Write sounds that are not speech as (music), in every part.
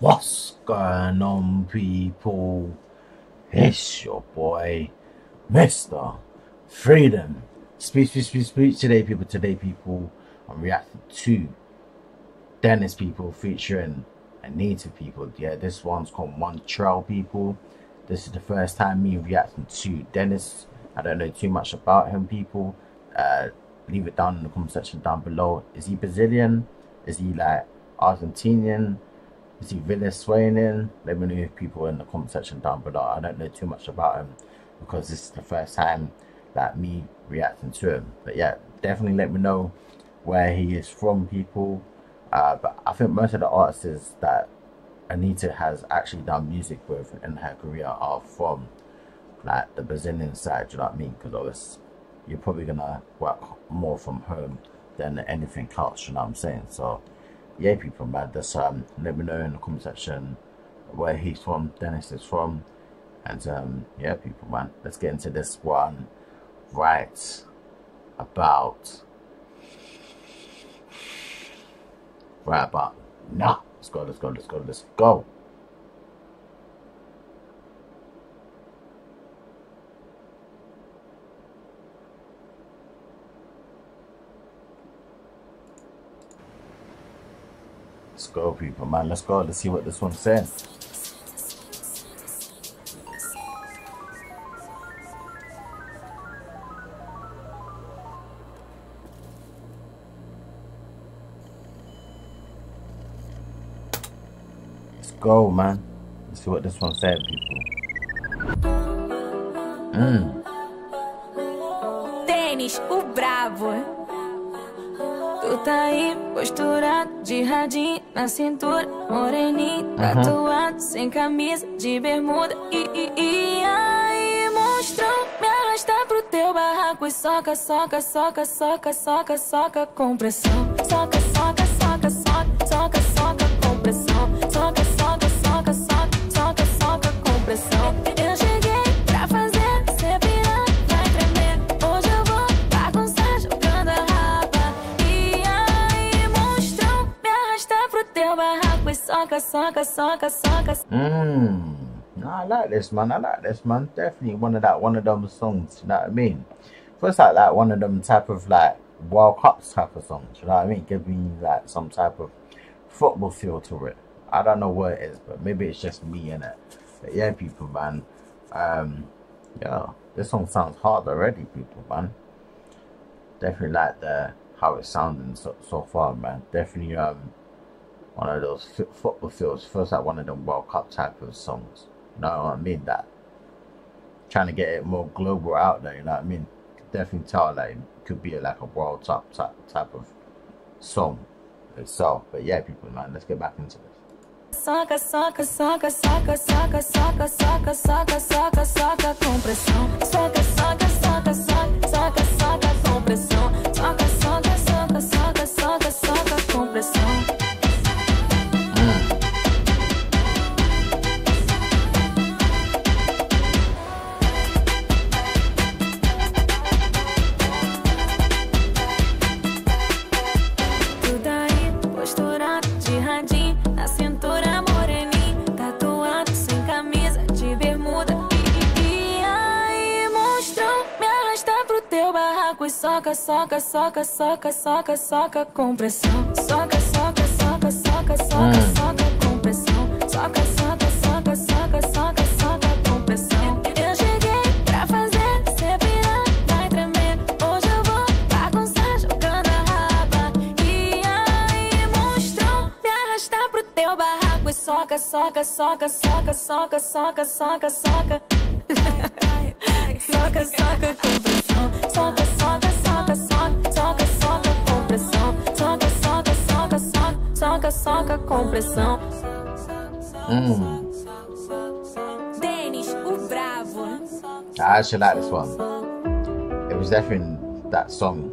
What's going on, people? It's your boy, Mr. Freedom. Speak, speak, speak, speak. Today, people, today, people, I'm reacting to Dennis people featuring Anitta people. Yeah, this one's called One Trail People. This is the first time me reacting to Dennis. I don't know too much about him, people. Uh, leave it down in the comment section down below. Is he Brazilian? Is he like Argentinian? Is he Venezuelan? Let me know if people in the comment section down below. I don't know too much about him because this is the first time that me reacting to him. But yeah, definitely let me know where he is from, people. Uh, but I think most of the artists that Anitta has actually done music with in her career are from like the Brazilian side, do you know what I mean? Because obviously you're probably gonna work more from home than anything else, you know what I'm saying? So yeah, people, man, just um, let me know in the comment section where he's from, Dennis is from, and um, yeah, people, man, let's get into this one right about right about now. Let's go, let's go, let's go, let's go. Let's go, people, man. Let's go. Let's see what this one's saying. Let's go, man. Let's see what this one said, people. Hum. Dennis, o bravo. Tu tá aí, posturado, de radinho na cintura, moreninho, tatuado, sem camisa, de bermuda. E, e, e aí, monstrão, me arrasta pro teu barraco e soca, soca, soca, soca, soca, soca com pressão. Soca, soca, soca, soca, soca, soca. Mmm. No, I like this man. I like this man. Definitely one of that one of them songs. You know what I mean? First like like one of them type of like World Cup type of songs. You know what I mean? Give me like some type of football feel to it. I don't know what it is, but maybe it's just me in it. But yeah, people, man. Um, yeah, this song sounds hard already, people, man. Definitely like the how it's sounding so, so far, man. Definitely um one of those football fields feels like one of them World Cup type of songs. You know what I mean? That trying to get it more global out there. You know what I mean? Definitely tell like it could be like a World Cup type type of song itself. But yeah, people, man, let's get back into this. Soca, soca, soca, soca, soca, soca com pressão. Soca, soca, soca, soca, soca, soca com pressão. Soca, soca, soca, soca, soca, soca com pressão. Eu cheguei pra fazer você pirar, vai tremer. Hoje eu vou bagunçar jogando a raba. E aí, monstrão, me arrastar pro teu barraco. E soca, soca, soca, soca, soca, soca, soca, soca. Soca, soca com pressão. Soca, soca. soca, com pressão. Dennis, o Bravo. I actually like this one. It was definitely that song.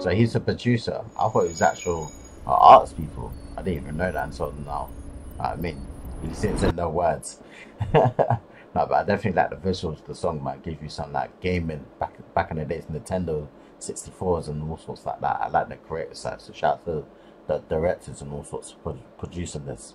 So he's a producer. I thought it was actual uh, arts people. I didn't even know that until now. I mean, he didn't say no words. (laughs) no, but I definitely like the visuals of the song. Might give you some like gaming back back in the days, Nintendo 64s and all sorts like that. I like the creative side. So shout out to the directors and all sorts of producing this.